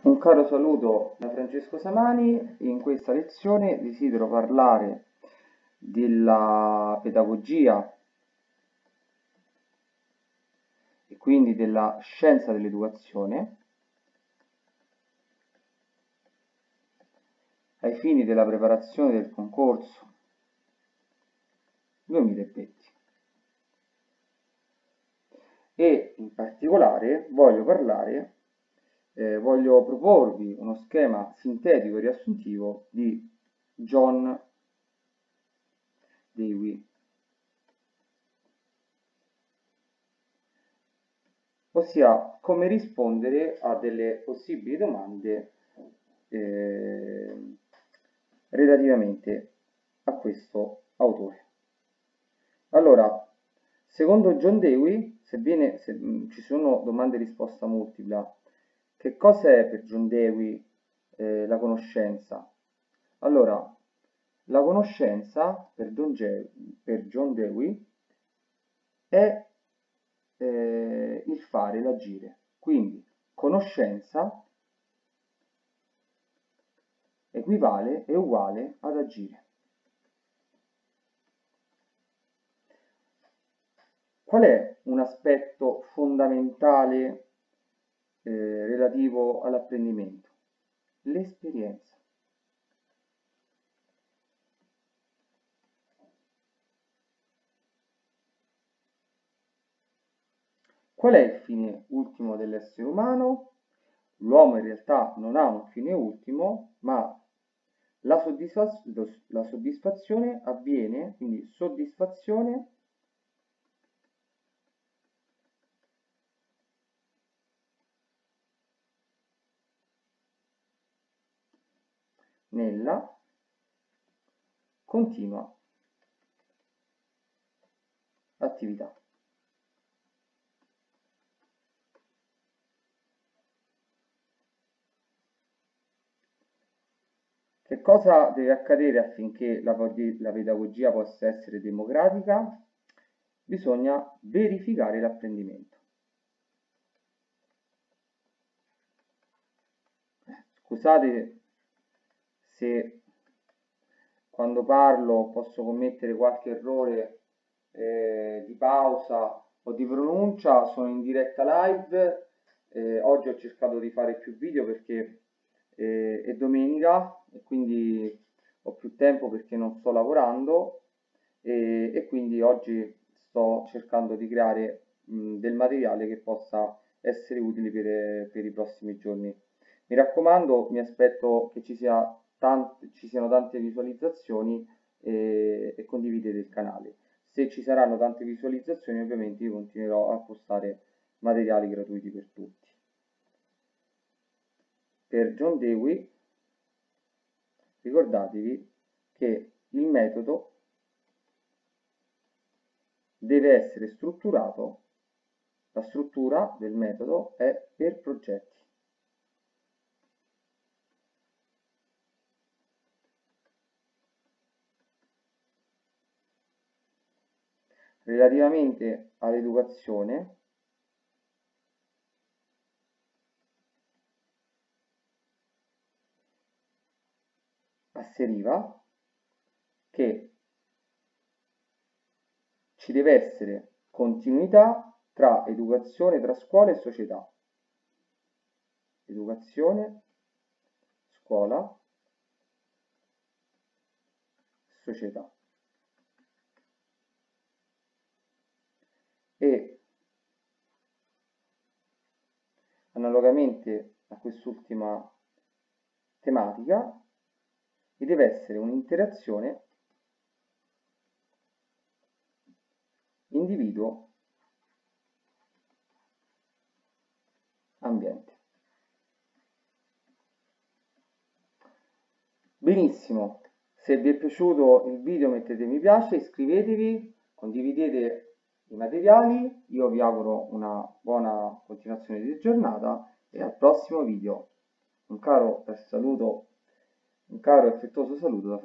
Un caro saluto da Francesco Samani, in questa lezione desidero parlare della pedagogia e quindi della scienza dell'educazione ai fini della preparazione del concorso 2020 e in particolare voglio parlare, eh, voglio proporvi uno schema sintetico e riassuntivo di John Dewey. Ossia come rispondere a delle possibili domande eh, relativamente a questo autore. Allora, secondo John Dewey, sebbene se, mh, ci sono domande risposta multipla, che cosa è per John Dewey eh, la conoscenza? Allora, la conoscenza per per John Dewey è eh, il fare, l'agire. Quindi, conoscenza equivale e uguale ad agire. Qual è un aspetto fondamentale eh, relativo all'apprendimento? L'esperienza. Qual è il fine ultimo dell'essere umano? L'uomo in realtà non ha un fine ultimo, ma la, soddisfaz la soddisfazione avviene, quindi soddisfazione nella continua attività. Che cosa deve accadere affinché la, pedagogia possa essere democratica? Bisogna verificare l'apprendimento. Scusate se quando parlo posso commettere qualche errore eh, di pausa o di pronuncia, sono in diretta live, eh, oggi ho cercato di fare più video perché eh, è domenica e quindi ho più tempo perché non sto lavorando e, e quindi oggi sto cercando di creare mh, del materiale che possa essere utile per, per i prossimi giorni. Mi raccomando, mi aspetto che ci sia tante, ci siano tante visualizzazioni e, e condividete il canale. Se ci saranno tante visualizzazioni ovviamente io continuerò a postare materiali gratuiti per tutti. Per John Dewey ricordatevi che il metodo deve essere strutturato, la struttura del metodo è per progetti. Relativamente all'educazione asseriva che ci deve essere continuità tra educazione, tra scuola e società. Educazione, scuola, società. e analogamente a quest'ultima tematica vi deve essere un'interazione individuo ambiente benissimo se vi è piaciuto il video mettete mi piace iscrivetevi condividete i materiali, io vi auguro una buona continuazione di giornata e al prossimo video. Un caro saluto, un caro e affettuoso saluto da